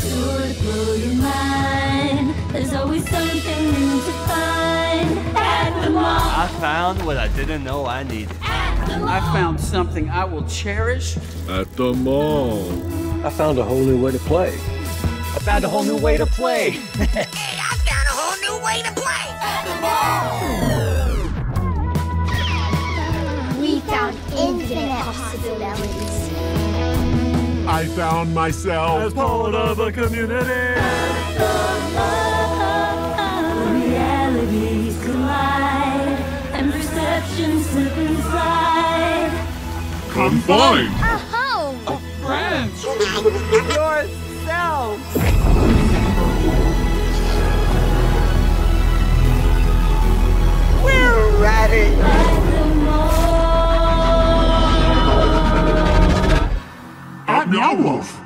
sure to blow your mind. There's always something new to find at the mall. I found what I didn't know I needed. At the mall. I found something I will cherish. At the mall. I found a whole new way to play. I found a whole new way to play. Hey, I found a whole new way to play. At the mall. We found infinite possibilities. I found myself. As part of a community. Realities collide and perceptions slip and slide. Combined. A home! At mall. Wolf.